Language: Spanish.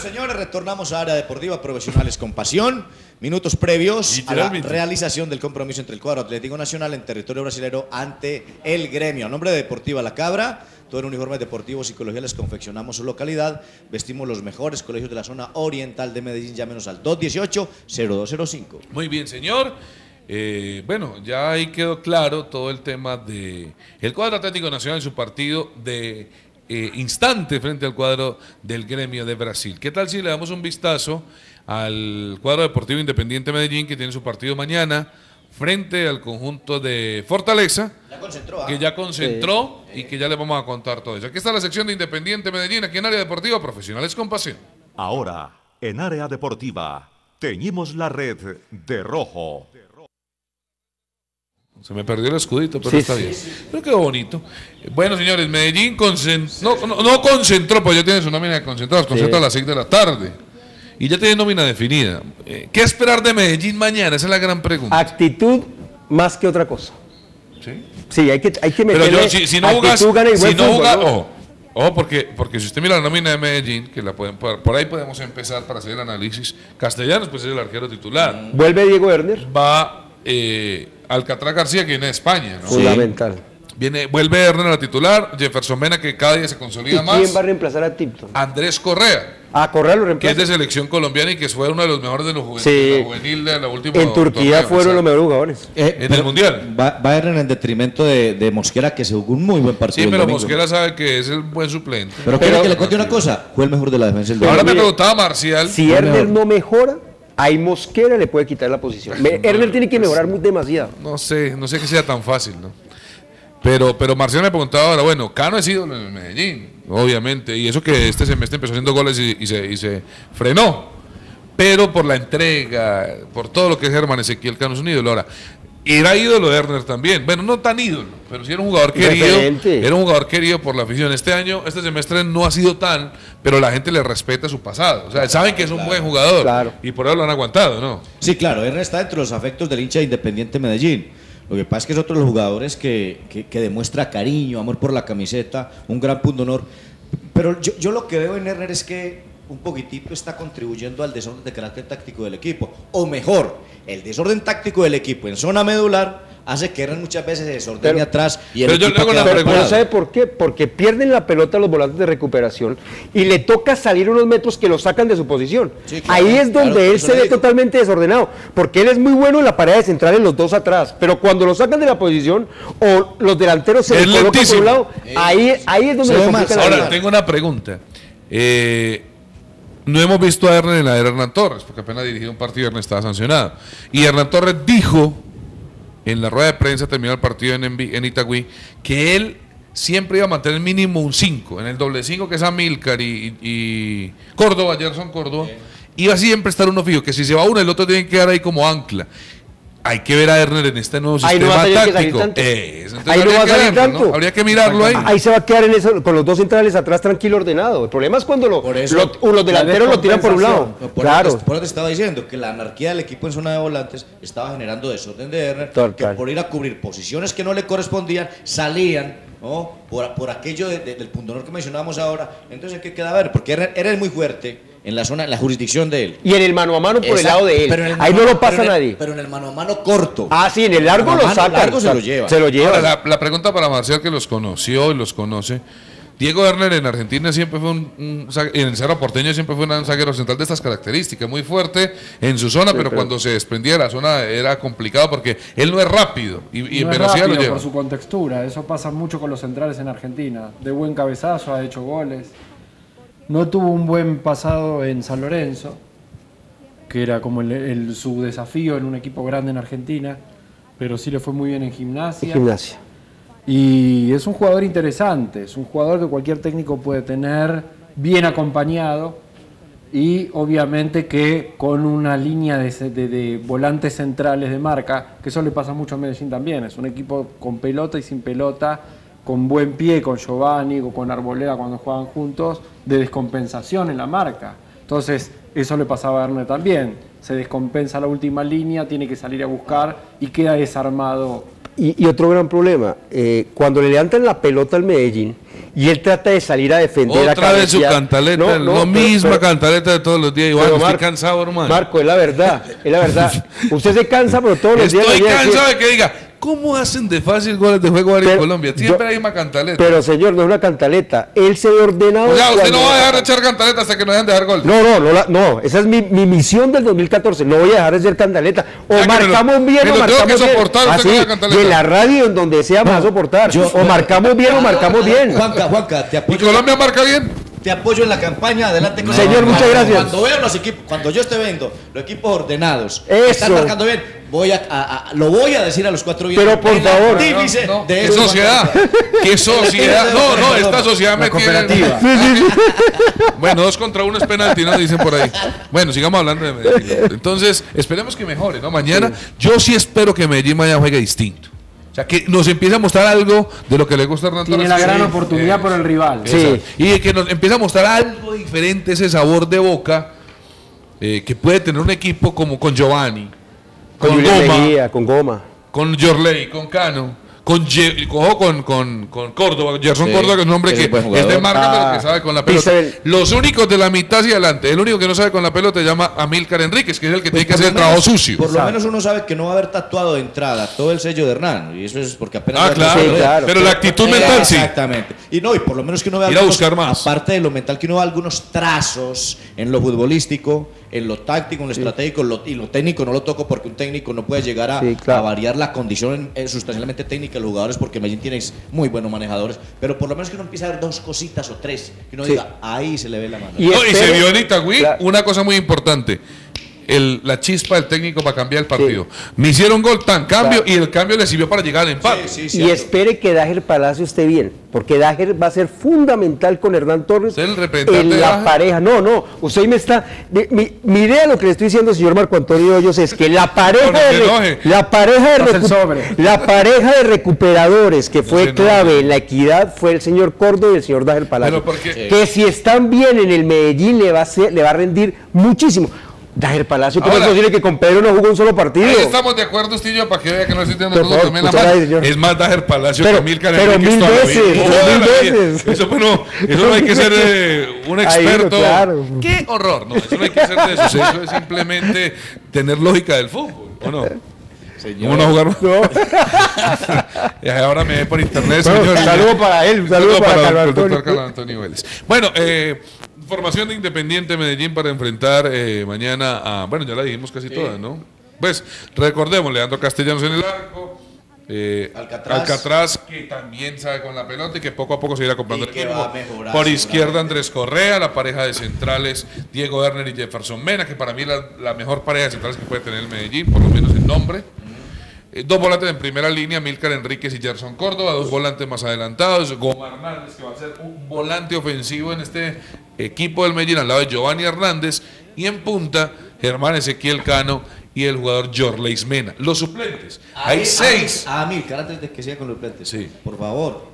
señores, retornamos a Área Deportiva Profesionales con Pasión. Minutos previos a la realización del compromiso entre el cuadro Atlético Nacional en territorio brasileño ante el gremio. A nombre de Deportiva La Cabra, todo en uniformes deportivos y colegiales confeccionamos su localidad. Vestimos los mejores colegios de la zona oriental de Medellín. Llámenos al 218-0205. Muy bien, señor. Eh, bueno, ya ahí quedó claro todo el tema de el cuadro Atlético Nacional y su partido de eh, instante frente al cuadro del gremio de Brasil. ¿Qué tal si le damos un vistazo al cuadro deportivo Independiente Medellín que tiene su partido mañana frente al conjunto de Fortaleza, ¿ah? que ya concentró y que ya le vamos a contar todo eso. Aquí está la sección de Independiente Medellín, aquí en Área Deportiva Profesionales con Pasión. Ahora, en Área Deportiva, teñimos la red de rojo. Se me perdió el escudito, pero está bien. Pero quedó bonito. Bueno, señores, Medellín no, no, concentró, pues ya tiene su nómina concentrada, concentra a las 6 de la tarde. Y ya tiene nómina definida. Eh, ¿Qué esperar de Medellín mañana? Esa es la gran pregunta. Actitud más que otra cosa. Sí. Sí, hay que, hay que meterle Pero yo, si, no jugas, si no jugas, ojo, porque, porque si usted mira la nómina de Medellín, que la pueden por ahí podemos empezar para hacer el análisis. Castellanos, pues es el arquero titular. Vuelve Diego Werner. Va eh, Alcatraz García, que viene de España. ¿no? Fundamental. Viene, vuelve Herner a la titular, Jefferson Mena, que cada día se consolida ¿Y más. ¿Quién va a reemplazar a Tipton? Andrés Correa. Ah, Correa lo Que reemplaza. es de selección colombiana y que fue uno de los mejores de los juvenil, Sí. de la juvenil de la última. En Turquía fueron los mejores jugadores. Eh, En pero el Mundial. Va, va a ir en detrimento de, de Mosquera, que se jugó un muy buen partido. Sí, pero. Mosquera sabe que es el buen suplente. Pero, quiere que le cuente una cosa. Fue el mejor de la defensa del Ahora me preguntaba Marcial. Si Erner no mejora, ahí Mosquera le puede quitar la posición. Erner tiene que mejorar muy demasiado. No sé, no sé que sea tan fácil, ¿no? Pero, pero Marcial me preguntaba ahora, bueno, Cano es ídolo en el Medellín, obviamente, y eso que este semestre empezó haciendo goles y, y se, y se frenó. Pero por la entrega, por todo lo que es Germán Ezequiel Cano es un ídolo. Ahora, era ídolo Erner también. Bueno, no tan ídolo, pero sí era un jugador querido. Referente. Era un jugador querido por la afición. Este año, este semestre no ha sido tan, pero la gente le respeta su pasado. O sea, saben que es un buen jugador. Claro. Y por eso lo han aguantado, ¿no? Sí, claro, Herrera está entre los afectos del hincha de Independiente Medellín. Lo que pasa es que es otro de los jugadores que, que- que demuestra cariño, amor por la camiseta, un gran punto de honor. Pero yo, yo lo que veo en Herrera es que un poquitito está contribuyendo al desorden de carácter táctico del equipo. O mejor, el desorden táctico del equipo en zona medular hace que Herrera muchas veces se desordene Pero- atrás y el pero yo queda una Pero. ¿sabe por qué? Porque pierden la pelota los volantes de recuperación y le toca salir unos metros que lo sacan de su posición. Sí, claro, Ahí es donde claro, él se ve totalmente desordenado. Porque él es muy bueno en la pared de centrales, los dos atrás. Pero cuando lo sacan de la posición o los delanteros se Es le colocan por un lado, ahí, ahí es donde Se la Ahora, tengo una pregunta. Eh, no hemos visto a Hernán en la era Hernán Torres, porque apenas dirigió un partido y Hernán estaba sancionado. Y Hernán Torres dijo, en la rueda de prensa, terminó el partido en, en Itagüí, que él siempre iba a mantener mínimo un 5. En el doble 5, que es Amílcar y, y Córdoba, Gerson Córdoba, iba siempre a estar uno fijo, que si se va uno, el otro tiene que quedar ahí como ancla. Hay que ver a Herner en este nuevo Ahí no sistema va a que salir táctico. tanto. Ahí no habría va a que salir verlo, ¿no? tanto. Habría que mirarlo ahí. Ahí se va a quedar en eso, con los dos centrales atrás tranquilo ordenado. El problema es cuando lo- Por eso- lo- los delanteros lo tiran por un lado. No, Por, Claro. por eso te estaba diciendo que la anarquía del equipo en zona de volantes estaba generando desorden de Herner, Total. que por ir a cubrir posiciones que no le correspondían, salían ¿no? por, por aquello de- de- del punto honor que mencionábamos ahora. Entonces, ¿qué queda ver? Porque Herner, Herner es muy fuerte en la zona, en la jurisdicción de él. Y en el mano a mano por el lado de él. pero en el Ahí mano- no lo pasa pero en el- nadie. Pero en el mano a mano corto. Ah, sí, en el largo lo saca. largo se lo lleva. Se lo lleva. Ahora, la, la pregunta para Marcial, que los conoció y los conoce. Diego Werner en Argentina siempre fue un, un en el Cerro Porteño siempre fue un zaguero central de estas características, muy fuerte en su zona, pero, cuando se desprendía de la zona era complicado porque él no es rápido y, y en No es velocidad lo rápido lleva. por su contextura, eso pasa mucho con los centrales en Argentina. De buen cabezazo, ha hecho goles. No tuvo un buen pasado en San Lorenzo, que era como el, el- su desafío en un equipo grande en Argentina, pero sí le fue muy bien en gimnasia. Gimnasia. Y es un jugador interesante, es un jugador que cualquier técnico puede tener bien acompañado y obviamente que con una línea de, de- de volantes centrales de marca, que eso le pasa mucho a Medellín también, es un equipo con pelota y sin pelota, con buen pie, con Giovanni o con Arboleda cuando juegan juntos, de descompensación en la marca. Entonces, eso le pasaba a Erne también, se descompensa la última línea, tiene que salir a buscar y queda desarmado y- y otro gran problema, eh, cuando le levantan la pelota al Medellín y él trata de salir a defender a Otra vez su cantaleta, No, no, lo pero- misma pero- cantaleta de todos los días. Igual, estoy Marco- cansado, hermano. Marco, es la verdad, es la verdad. Usted se cansa, pero todos los días... Estoy a decir- cansado de que diga, ¿cómo hacen de fácil goles de juego ahora en Colombia? Siempre yo- hay una cantaleta. Pero señor, no es una cantaleta. Él se ve ordenado. o sea, usted no va a dejar de echar cantaleta hasta que nos dejan de dar gol. No, no, no, no, esa es mi, mi misión del 2014. No voy a dejar de ser cantaleta. O Ya lo- marcamos bien o lo tengo que marcamos bien. soportar usted Así, con la cantaleta. y en la radio, en donde sea, me va a soportar. yo- o marcamos bien o marcamos bien. Juanca, Juanca, te ¿Y apoyo. Colombia marca bien? Te apoyo en la campaña, adelante con Señor, muchas gracias. Cuando veo los equipos, cuando yo esté viendo los equipos ordenados, Eso. están marcando bien, voy a, a- a- lo voy a decir a los cuatro vientos. Pero, por favor. No, no, de ¿Qué sociedad? ¿Qué sociedad? No, no, esta sociedad me tiene... Bueno, dos contra uno es penalti, ¿no? Dicen por ahí. Bueno, sigamos hablando de Medellín. Entonces, esperemos que mejore, ¿no? Mañana, yo sí espero que Medellín mañana juegue distinto. Sea, que nos empiece a mostrar algo de lo que le gusta a Hernán Tiene Torres. la gran Sí, oportunidad por el rival. Sí. Y que nos empiece a mostrar algo diferente, ese sabor de boca eh, que puede tener un equipo como con Giovanni, Con con, Goma, Mejía, con Goma. con Jorley, con Cano, con, ojo, con, con, con Córdoba, Gerson Sí, Córdoba, que es un hombre que es de marca, pero Ah, que sabe con la pelota. Isabel. Los únicos de la mitad hacia adelante, el único que no sabe con la pelota se llama Amílcar Enríquez, que es el que Pues tiene que por hacer el lo trabajo menos- sucio. Por lo menos uno sabe que no va a haber tatuado de entrada todo el sello de Hernán. Y eso es porque apenas. Ah, a claro, Sí, claro. pero la actitud Eh, mental sí. Exactamente. Y no, y por lo menos que uno vea Ir a algunos- buscar más. Aparte de lo mental, que uno vea algunos trazos en lo futbolístico, en lo táctico, en lo estratégico, en lo- y lo técnico no lo toco porque un técnico no puede llegar a, Sí, claro. a variar la condición eh, sustancialmente técnica de los jugadores porque Medellín tiene muy buenos manejadores. Pero por lo menos que uno empiece a ver dos cositas o tres. Que uno Sí. diga, ahí se le ve la mano. Y No, y se vio en Itagüí Claro. una cosa muy importante. El, la chispa del técnico para cambiar el partido. Me hicieron gol tan cambio y el cambio le sirvió para llegar al empate. Sí, sí, Y espere que Dager Palacio esté bien, porque Dager va a ser fundamental con Hernán Torres ¿Es el representante de en la Dager? pareja. No, no, usted me está. de- mi, mi idea, lo que le estoy diciendo, señor Marco Antonio Hoyos, es que la pareja No, no de, la pareja de recu- la pareja de recuperadores que fue clave en la equidad fue el señor Córdoba y el señor Dager Palacio. Pero porque- Que si están bien en el Medellín le va a ser- le va a rendir muchísimo. Dager Palacio, ¿cómo Ahora- es posible que con Pedro no jugó un solo partido? Ahí estamos de acuerdo, Stillo, para que vea que no estoy teniendo Por todo favor, también la señor. Es más Dajer Palacio Pero- que Milcar pero mil la veces, mil. Eso, bueno, eso no hay que ser eh, un Ahí, experto. claro. ¡Qué horror! No, eso no hay que ser de eso. Eso es simplemente tener lógica del fútbol, ¿o no? ¿Cómo no jugar? No. Y ahora me ve por internet, Bueno, señor. saludo para él, saludo para el Carlos doctor Antonio. Carlos Antonio Vélez. Bueno, eh, formación de Independiente Medellín para enfrentar eh, mañana a. Bueno, ya la dijimos casi todas, ¿no? Pues recordemos, Leandro Castellanos en el arco. eh, Alcatraz. Alcatraz, que también sabe con la pelota y que poco a poco se irá comprando el equipo. mejorar, Por izquierda Andrés Correa, la pareja de centrales Diego Werner y Jefferson Mena, que para mí es la, la mejor pareja de centrales que puede tener el Medellín, por lo menos en nombre. Eh, dos volantes en primera línea, Milcar Enríquez y Gerson Córdoba, dos volantes más adelantados, Goma Hernández, que va a ser un volante ofensivo en este equipo del Medellín, al lado de Giovanni Hernández, y en punta, Germán Ezequiel Cano y el jugador Jorleis Mena. Los suplentes, hay seis. Ah, Milcar, antes de que siga con los plentes. Sí. Por favor.